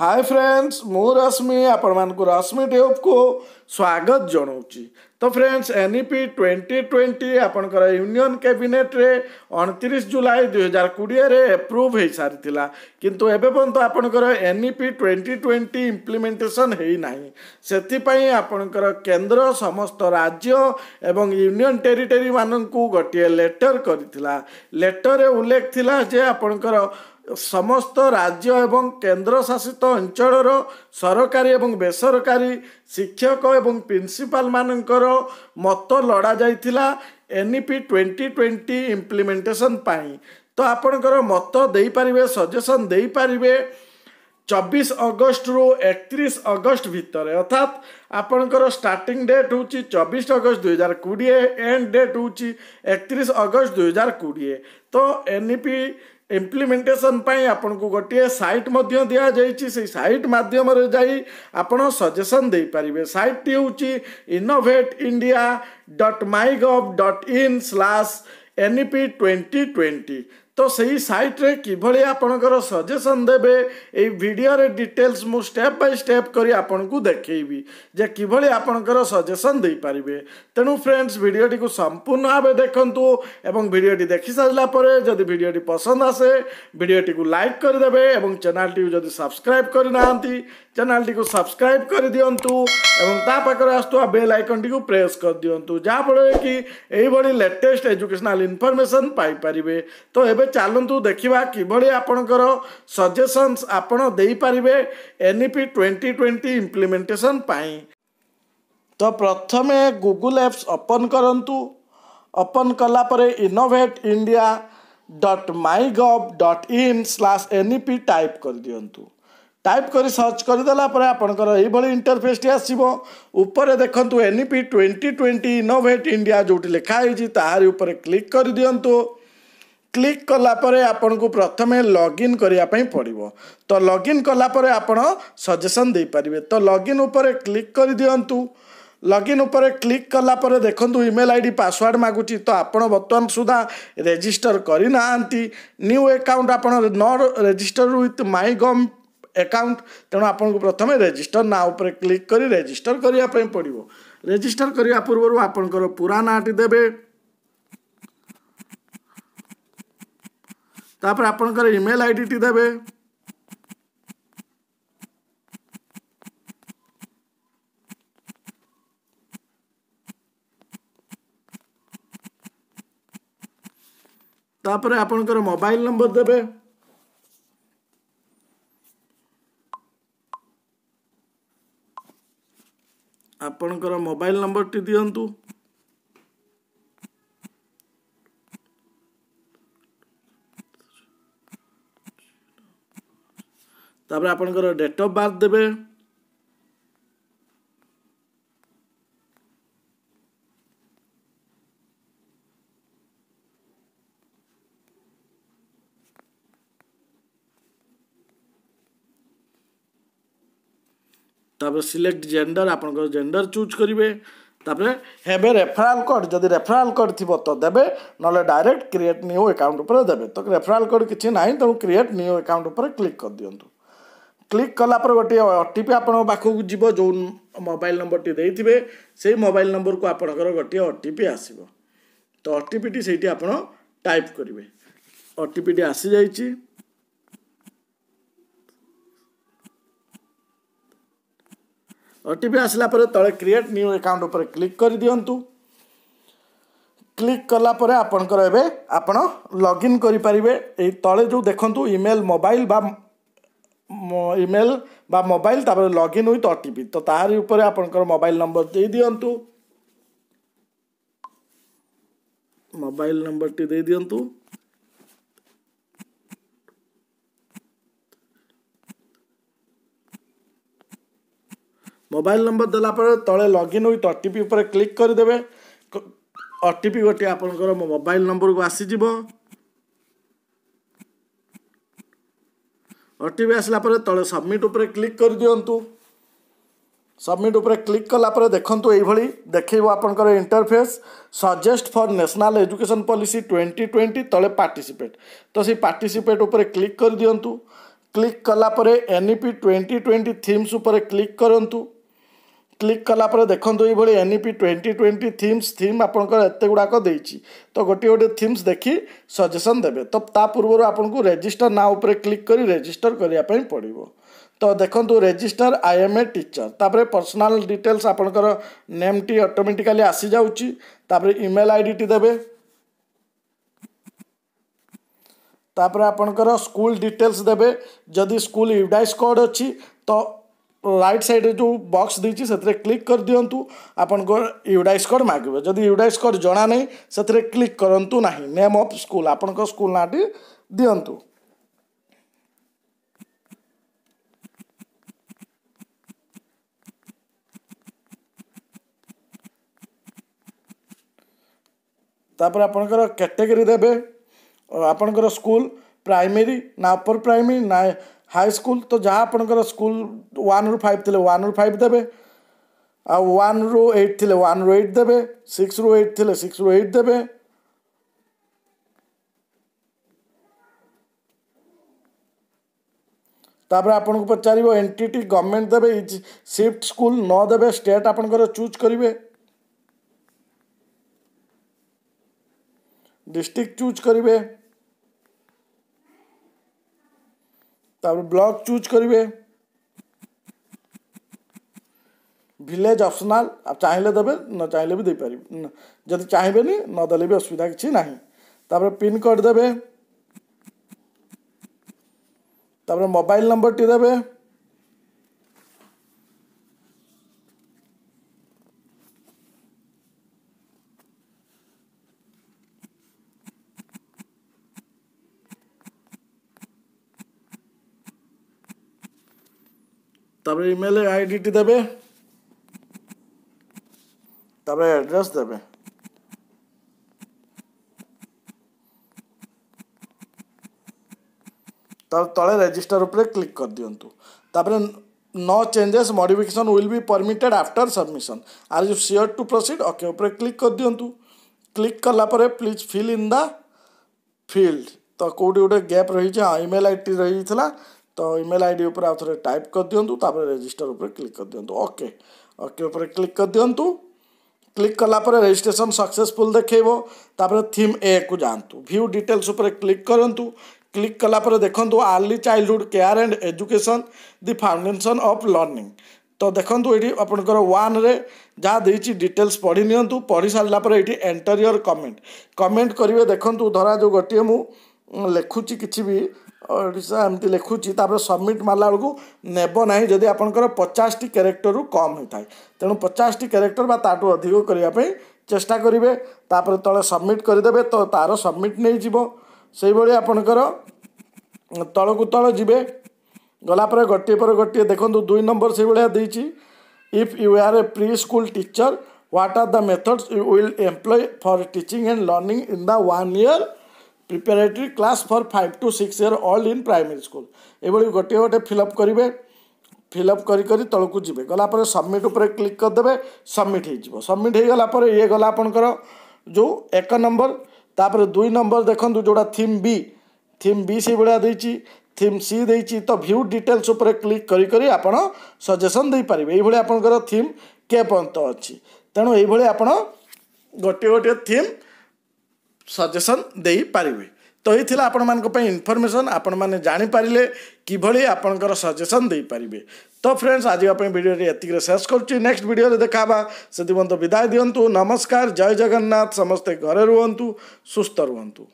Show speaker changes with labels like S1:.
S1: ହାଏ friends ମୁଁ ରଶ୍ମି ଆପଣମାନଙ୍କୁ ରଶ୍ମି ଟ୍ୟୁବ୍କୁ ସ୍ୱାଗତ ଜଣାଉଛି ତ friends N E P twenty twenty ଆପଣଙ୍କର ୟୁନିଅନ୍ କ୍ୟାବିନେଟ୍ରେ ଅଣତିରିଶ ଜୁଲାଇ ଦୁଇହଜାର କୋଡ଼ିଏରେ ଏପ୍ରୁଭ୍ ହୋଇସାରିଥିଲା କିନ୍ତୁ ଏବେ ପର୍ଯ୍ୟନ୍ତ ଆପଣଙ୍କର N E P twenty twenty implementation ହୋଇନାହିଁ ସେଥିପାଇଁ ଆପଣଙ୍କର କେନ୍ଦ୍ର ସମସ୍ତ ରାଜ୍ୟ ଏବଂ ୟୁନିଅନ୍ ଟେରିଟେରୀମାନଙ୍କୁ ଗୋଟିଏ ଲେଟର୍ କରିଥିଲା ଲେଟର୍ରେ ଉଲ୍ଲେଖ ଥିଲା ଯେ ଆପଣଙ୍କର ସମସ୍ତ ରାଜ୍ୟ ଏବଂ କେନ୍ଦ୍ରଶାସିତ ଅଞ୍ଚଳର ସରକାରୀ ଏବଂ ବେସରକାରୀ ଶିକ୍ଷକ ଏବଂ ପ୍ରିନ୍ସିପାଲ ମାନଙ୍କର ମତ ଲଡ଼ାଯାଇଥିଲା N E P twenty twenty implementation ପାଇଁ ତ ଆପଣଙ୍କର ମତ ଦେଇପାରିବେ ସଜେସନ୍ ଦେଇପାରିବେ ଚବିଶ ଅଗଷ୍ଟରୁ ଏକତିରିଶ ଅଗଷ୍ଟ ଭିତରେ ଅର୍ଥାତ୍ ଆପଣଙ୍କର ଷ୍ଟାର୍ଟିଂ ଡେଟ୍ ହେଉଛି ଚବିଶ ଅଗଷ୍ଟ ଦୁଇ ହଜାର କୋଡ଼ିଏ ଏଣ୍ଡ ଡେଟ୍ ହେଉଛି ଏକତିରିଶ ଅଗଷ୍ଟ ଦୁଇହଜାର କୋଡ଼ିଏ ତ ଏନ୍ ଇ ପି ଇମ୍ପ୍ଲିମେଣ୍ଟେସନ୍ ପାଇଁ ଆପଣଙ୍କୁ ଗୋଟିଏ ସାଇଟ୍ ମଧ୍ୟ ଦିଆଯାଇଛି ସେଇ ସାଇଟ୍ ମାଧ୍ୟମରେ ଯାଇ ଆପଣ ସଜେସନ୍ ଦେଇପାରିବେ ସାଇଟ୍ଟି ହେଉଛି innovate India dot my gov dot in slash N E P twenty twenty ତ ସେହି ସାଇଟ୍ରେ କିଭଳି ଆପଣଙ୍କର ସଜେସନ୍ ଦେବେ ଏଇ ଭିଡ଼ିଓରେ ଡିଟେଲ୍ସ ମୁଁ ଷ୍ଟେପ୍ ବାଇ ଷ୍ଟେପ୍ କରି ଆପଣଙ୍କୁ ଦେଖେଇବି ଯେ କିଭଳି ଆପଣଙ୍କର ସଜେସନ୍ ଦେଇପାରିବେ ତେଣୁ ଫ୍ରେଣ୍ଡସ୍ ଭିଡ଼ିଓଟିକୁ ସମ୍ପୂର୍ଣ୍ଣ ଭାବେ ଦେଖନ୍ତୁ ଏବଂ ଭିଡ଼ିଓଟି ଦେଖିସାରିଲା ପରେ ଯଦି ଭିଡ଼ିଓଟି ପସନ୍ଦ ଆସେ ଭିଡ଼ିଓଟିକୁ ଲାଇକ୍ କରିଦେବେ ଏବଂ ଚ୍ୟାନେଲ୍ଟିକୁ ଯଦି ସବସ୍କ୍ରାଇବ୍ କରିନାହାନ୍ତି ଚ୍ୟାନେଲ୍ଟିକୁ ସବସ୍କ୍ରାଇବ୍ କରିଦିଅନ୍ତୁ ଏବଂ ତା ପାଖରେ ଆସୁଥିବା ବେଲ୍ ଆଇକନ୍ଟିକୁ ପ୍ରେସ୍ କରିଦିଅନ୍ତୁ ଯାହାଫଳରେ କି ଏଇଭଳି ଲେଟେଷ୍ଟ ଏଜୁକେସନାଲ୍ ଇନଫର୍ମେସନ୍ ପାଇପାରିବେ ତ ଏବେ ଚାଲନ୍ତୁ ଦେଖିବା କିଭଳି ଆପଣଙ୍କର ସଜେସନ୍ସ ଆପଣ ଦେଇପାରିବେ N E P twenty twenty implementation ପାଇଁ ତ ପ୍ରଥମେ ଗୁଗୁଲ୍ ଆପ୍ସ ଓପନ୍ କରନ୍ତୁ ଓପନ୍ କଲା ପରେ innovate India dot my gov dot in slash N E P type କରିଦିଅନ୍ତୁ ଟାଇପ୍ କରି ସର୍ଚ୍ଚ କରିଦେଲା ପରେ ଆପଣଙ୍କର ଏଇଭଳି ଇଣ୍ଟରଫେସ୍ଟି ଆସିବ ଉପରେ ଦେଖନ୍ତୁ N E P twenty twenty innovate India ଯେଉଁଠି ଲେଖା ହେଇଛି ତାହାରି ଉପରେ କ୍ଲିକ୍ କରିଦିଅନ୍ତୁ କ୍ଲିକ୍ କଲାପରେ ଆପଣଙ୍କୁ ପ୍ରଥମେ ଲଗ୍ଇନ୍ କରିବା ପାଇଁ ପଡ଼ିବ ତ ଲଗ୍ଇନ୍ କଲାପରେ ଆପଣ ସଜେସନ୍ ଦେଇପାରିବେ ତ ଲଗ୍ଇନ୍ ଉପରେ କ୍ଲିକ୍ କରିଦିଅନ୍ତୁ ଲଗ୍ଇନ୍ ଉପରେ କ୍ଲିକ୍ କଲାପରେ ଦେଖନ୍ତୁ ଇମେଲ୍ ଆଇ ଡ଼ି ପାସୱାର୍ଡ଼ ମାଗୁଛି ତ ଆପଣ ବର୍ତ୍ତମାନ ସୁଦ୍ଧା ରେଜିଷ୍ଟର କରିନାହାନ୍ତି ନ୍ୟୁ ଏକାଉଣ୍ଟ ଆପଣ ନ register with my gov account ତେଣୁ ଆପଣଙ୍କୁ ପ୍ରଥମେ ରେଜିଷ୍ଟର ନାଁ ଉପରେ କ୍ଲିକ୍ କରି ରେଜିଷ୍ଟର କରିବା ପାଇଁ ପଡ଼ିବ ରେଜିଷ୍ଟର କରିବା ପୂର୍ବରୁ ଆପଣଙ୍କର ପୁରା ନାଁଟି ଦେବେ ତାପରେ ଆପଣଙ୍କର ଇମେଲ୍ ଆଇଡ଼ିଟି ଦେବେ ତାପରେ ଆପଣଙ୍କର ମୋବାଇଲ ନମ୍ବର ଦେବେ ଆପଣଙ୍କର ମୋବାଇଲ ନମ୍ବରଟି ଦିଅନ୍ତୁ তারপরে আপনার ডেট অফ বার্থ দেবে তারপরে সিলেক্ট জেন্ডর আপনার জেন্ডর চুজ করবে তারপরে হেবে রেফরাল কোড যদি রেফরাল কোড থিব তো দেবে নহলে ডাইরেক্ট ক্রিয়েট নিউ একাউন্ট উপরে দেবে তো রেফরাল কোড কিছু না তো ক্রিয়েট নিউ একাউন্ট উপরে ক্লিক করে দিও କ୍ଲିକ୍ କଲା ପରେ ଗୋଟିଏ ଓ ଟି ପି ଆପଣଙ୍କ ପାଖକୁ ଯିବ ଯେଉଁ ମୋବାଇଲ୍ ନମ୍ବରଟି ଦେଇଥିବେ ସେଇ ମୋବାଇଲ୍ ନମ୍ବରକୁ ଆପଣଙ୍କର ଗୋଟିଏ ଓ ଟି ପି ଆସିବ ତ ଓ ଟି ପିଟି ସେଇଠି ଆପଣ ଟାଇପ୍ କରିବେ ଓ ଟି ପିଟି ଆସିଯାଇଛି ଓ ଟି ପି ଆସିଲା ପରେ ତଳେ କ୍ରିଏଟ୍ ନ୍ୟୁ ଏକାଉଣ୍ଟ ଉପରେ କ୍ଲିକ୍ କରିଦିଅନ୍ତୁ କ୍ଲିକ୍ କଲା ପରେ ଆପଣଙ୍କର ଏବେ ଆପଣ ଲଗ୍ଇନ୍ କରିପାରିବେ ଏଇ ତଳେ ଯେଉଁ ଦେଖନ୍ତୁ ଇମେଲ୍ ମୋବାଇଲ୍ ବା ଇମେଲ ବା ମୋବାଇଲ ତାପରେ ଲଗଇନ୍ ୱିଥ୍ ଓଟିପି ତ ତାହାରି ଉପରେ ଆପଣଙ୍କର ମୋବାଇଲ ନମ୍ବର ଦେଇ ଦିଅନ୍ତୁ ମୋବାଇଲ ନମ୍ବରଟି ଦେଇ ଦିଅନ୍ତୁ ମୋବାଇଲ ନମ୍ବର ଦେଲା ପରେ ତଳେ ଲଗଇନ୍ ୱିଥ୍ ଓଟିପି ଉପରେ କ୍ଲିକ୍ କରିଦେବେ ଓ ଟି ପି ଗୋଟିଏ ଆପଣଙ୍କର ମୋ ମୋବାଇଲ ନମ୍ବରକୁ ଆସିଯିବ ଓ ଟି ଭି ଆସିଲା ପରେ ତଳେ ସବମିଟ୍ ଉପରେ କ୍ଲିକ୍ କରିଦିଅନ୍ତୁ ସବମିଟ୍ ଉପରେ କ୍ଲିକ୍ କଲା ପରେ ଦେଖନ୍ତୁ ଏଇଭଳି ଦେଖେଇବ ଆପଣଙ୍କର interface suggest for national education policy twenty twenty ତଳେ ପାର୍ଟିସିପେଟ୍ ତ ସେଇ ପାର୍ଟିସିପେଟ୍ ଉପରେ କ୍ଲିକ୍ କରିଦିଅନ୍ତୁ କ୍ଲିକ୍ କଲା ପରେ N E P twenty twenty themes ଉପରେ କ୍ଲିକ୍ କରନ୍ତୁ ক্লিক কলাপরে দেখুন এইভাবে NEP twenty twenty themes theme আপনার এত গুড়াক দিয়েছি তো গোটি গোটি থিমস দেখি সজেসন দেবে তো তা পূর্ব আপনার রেজিষ্টর না উপরে ক্লিক করে রেজিষ্টর করা পড়ব তো দেখুন register I am a teacher তাপরে পর্সনাল ডিটেলস আপনার নেমটি অটোমেটিকালি আসি যাচ্ছি তাপরে ইমেল আইডিটি দেবে তাপরে আপনার স্কুল ডিটেলস দেবে যদি স্কুল ইউডাইস কোড অ राइट साइड जो बक्स देखिए क्लिक कर दिंतु आपंक युडाइस कर्ड मागे जदि युडाइस कर्ड जना नहीं क्लिक करूँ ना नेम अफ स्कूल आप स्कूल ना टी दिंतु तापर आपणकर कैटेगरी देवे आपणकर स्कूल प्राइमरी ना अपर प्राइमरी ना हाईस्कल तो जहाँ आप स्कूल वन रु फाइव थे वन रु फाइव देवे आन रु एट थे वन रु एट देते सिक्स रु एट थे सिक्स रु एट देवे तापर आप पचार एन टी टी गवर्नमेंट देवे सिफ्ट स्कूल न देवे स्टेट आप चूज करेंगे डिस्ट्रिक्ट चूज करेंगे তাপরে ব্লক চুজ করবে ভিলেজ অপসনাল আপ চাইলে দেবে ন চাইলে বি দেই পারিবে যদি চাইবেনি ন দেলে বি অসুবিধা কিছু নাই তাপরে পিন কোড দেবে তাপরে মোবাইল নম্বরটি দেবে তারপরে ইমেলে আইডিটি দেবে তারপরে অ্যাড্রেস দেবে তারপর তলে রেজিস্টার উপরে ক্লিক করে দিও তারপরে no changes modification will be permitted after submission are you sure to proceed okay ऊपर क्लिक कर दिंतु click कलापर please fill in the field तो कौटी गोटे गैप रही हाँ इमेल आई टी रही तो इमेल आई डी आउ थे टाइप कर दिंतु रेजिस्टर उपर क्लिक कर दिंतु ओके ओके उपर क्लिक कर दिवत क्लिक कलापर रेजिट्रेसन सक्सेसफुल देखे थीम ए को जातु भ्यू डिटेल्स क्लिक करूँ क्लिक कलापर देखु early childhood care and education the foundation of learning तो देखो ये आपंकर व्वान्रे जहाँ देखिए डिटेल्स पढ़ी नि पढ़ी सारापर ये एंटरीयर कमेंट कमेंट करेंगे देखो धरा जो गोटे मुझे लिखुची कि ଓଡ଼ିଶା ଏମିତି ଲେଖୁଛି ତାପରେ ସବମିଟ୍ ମାରିଲା ବେଳକୁ ନେବ ନାହିଁ ଯଦି ଆପଣଙ୍କର ପଚାଶଟି କ୍ୟାରେକ୍ଟରରୁ କମ୍ ହୋଇଥାଏ ତେଣୁ ପଚାଶଟି କ୍ୟାରେକ୍ଟର ବା ତାଠୁ ଅଧିକ କରିବା ପାଇଁ ଚେଷ୍ଟା କରିବେ ତାପରେ ତଳେ ସବମିଟ୍ କରିଦେବେ ତ ତା'ର ସବମିଟ୍ ନେଇଯିବ ସେଇଭଳି ଆପଣଙ୍କର ତଳକୁ ତଳ ଯିବେ ଗଲାପରେ ଗୋଟିଏ ପରେ ଗୋଟିଏ ଦେଖନ୍ତୁ ଦୁଇ ନମ୍ବର ସେଇଭଳିଆ ଦେଇଛି if you are a preschool teacher what are the methods you will employ for teaching and learning in the one year preparatory class for five to six year old in primary school ଏଭଳି ଗୋଟିଏ ଗୋଟିଏ fill up କରିବେ fill up କରି କରି ତଳକୁ ଯିବେ ଗଲା ପରେ ସବମିଟ୍ ଉପରେ କ୍ଲିକ୍ କରିଦେବେ ସବମିଟ୍ ହେଇଯିବ ସବମିଟ୍ ହେଇଗଲା ପରେ ଇଏ ଗଲା ଆପଣଙ୍କର ଯେଉଁ ଏକ ନମ୍ବର ତାପରେ ଦୁଇ ନମ୍ବର ଦେଖନ୍ତୁ ଯେଉଁଟା ଥିମ୍ ବି ଥିମ୍ ବି ସେଇଭଳିଆ ଦେଇଛି ଥିମ୍ ସି ଦେଇଛି ତ ଭ୍ୟୁ ଡିଟେଲ୍ସ ଉପରେ କ୍ଲିକ୍ କରି କରି ଆପଣ ସଜେସନ୍ ଦେଇପାରିବେ ଏଇଭଳି ଆପଣଙ୍କର ଥିମ୍ କେ ପର୍ଯ୍ୟନ୍ତ ଅଛି ତେଣୁ ଏଇଭଳି ଆପଣ ଗୋଟିଏ ଗୋଟିଏ ଥିମ୍ ସଜେସନ୍ ଦେଇପାରିବେ ତ ଏଇ ଥିଲା ଆପଣମାନଙ୍କ ପାଇଁ ଇନଫର୍ମେସନ୍ ଆପଣମାନେ ଜାଣିପାରିଲେ କିଭଳି ଆପଣଙ୍କର ସଜେସନ୍ ଦେଇପାରିବେ ତ ଫ୍ରେଣ୍ଡସ୍ ଆଜି ପାଇଁ ଭିଡ଼ିଓରେ ଏତିକିରେ ଶେଷ କରୁଛି ନେକ୍ସଟ ଭିଡ଼ିଓରେ ଦେଖାହେବା ସେଥିପର୍ଯ୍ୟନ୍ତ ବିଦାୟ ଦିଅନ୍ତୁ ନମସ୍କାର ଜୟ ଜଗନ୍ନାଥ ସମସ୍ତେ ଘରେ ରୁହନ୍ତୁ ସୁସ୍ଥ ରୁହନ୍ତୁ